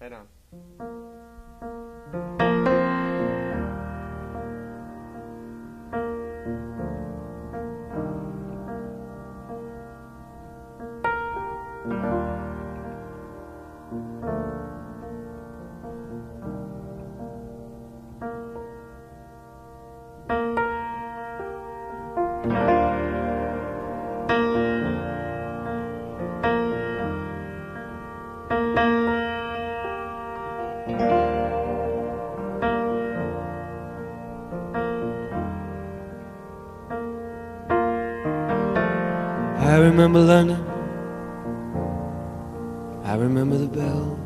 Right I remember London. I remember the bells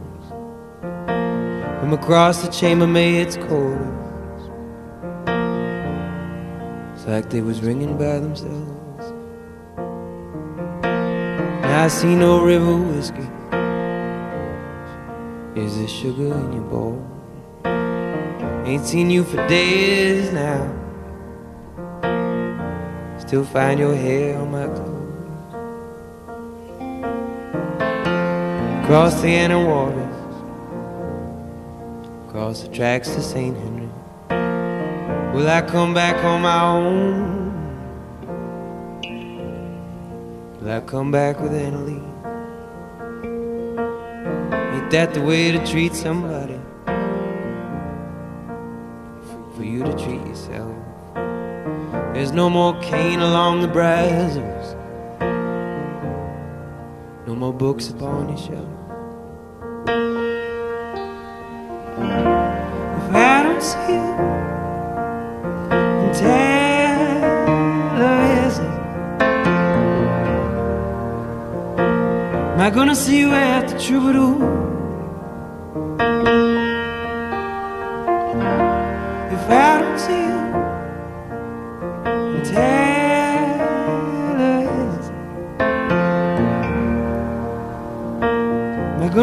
from across the chambermaid's corridors. It's like they was ringing by themselves. And I see no river whiskey. Is there sugar in your bowl? Ain't seen you for days now. Still find your hair on my clothes. Across the inner waters, across the tracks to St. Henri. Will I come back on my own? Will I come back with Annalie? Ain't that the way to treat somebody? For- you to treat yourself. There's no more cane along the Brazos. No more books upon your shelf. If I don't see you in Tallahassee, am I gonna see you at the Troubadour?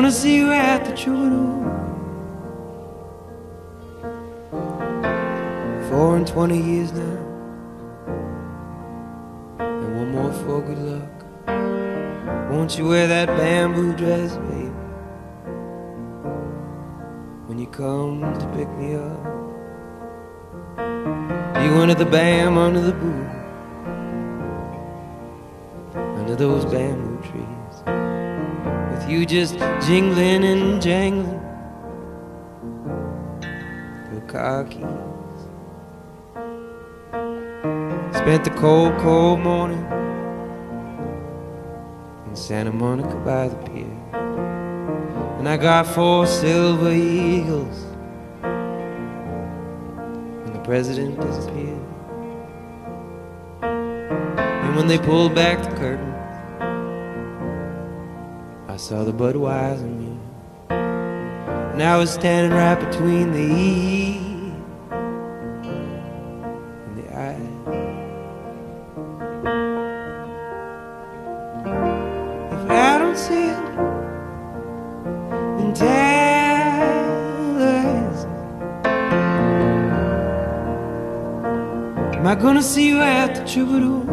Gonna see you at the Troubadour? Four and twenty years now, and one more for good luck. Won't you wear that bamboo dress, baby, when you come to pick me up? You under the bam, under the boo, under those bamboo trees, you just jingling and jangling your car keys. Spent the cold, cold morning in Santa Monica by the pier. And I got four silver eagles. And the president disappeared. And when they pulled back the curtain, I saw the Budweiser mirror. And I was standing right between the E and the I. If I don't see it in Tallahassee, am I gonna see you at the Troubadour?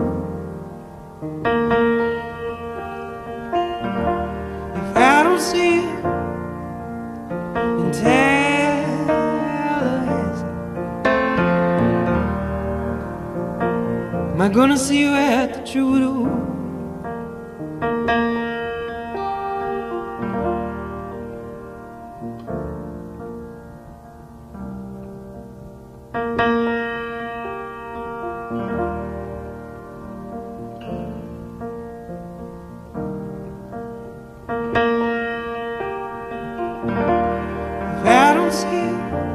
Gonna see you at the Troubadour? If I don't see you